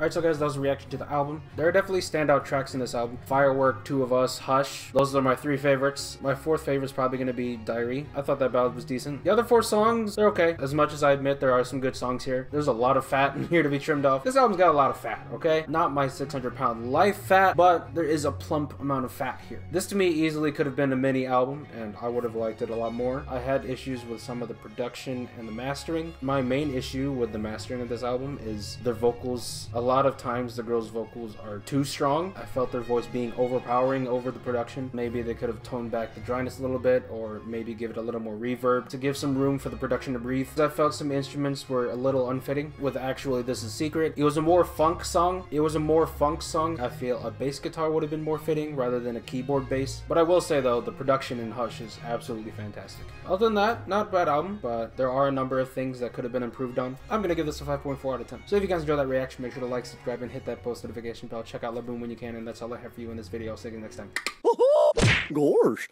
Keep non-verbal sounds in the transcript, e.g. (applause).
Alright, so guys, that was a reaction to the album. There are definitely standout tracks in this album. Firework, Two of Us, Hush. Those are my three favorites. My fourth favorite is probably going to be Diary. I thought that ballad was decent. The other four songs, they're okay. As much as I admit there are some good songs here. There's a lot of fat in (laughs) here to be trimmed off. This album's got a lot of fat, okay? Not my 600 pound life fat, but there is a plump amount of fat here. This to me easily could have been a mini album, and I would have liked it a lot more. I had issues with some of the production and the mastering. My main issue with the mastering of this album is their vocals. Lot of times the girls' vocals are too strong. I felt their voice being overpowering over the production. Maybe they could have toned back the dryness a little bit, or maybe give it a little more reverb to give some room for the production to breathe. I felt some instruments were a little unfitting with actually This Is Secret. It was a more funk song. It was a more funk song. I feel a bass guitar would have been more fitting rather than a keyboard bass. But I will say though, the production in Hush is absolutely fantastic. Other than that, not bad album, but there are a number of things that could have been improved on. I'm gonna give this a 5.4 out of 10. So if you guys enjoyed that reaction, make sure to like, subscribe, and hit that post notification bell. Check out Laboum when you can, and that's all I have for you in this video. See you next time. Gosh.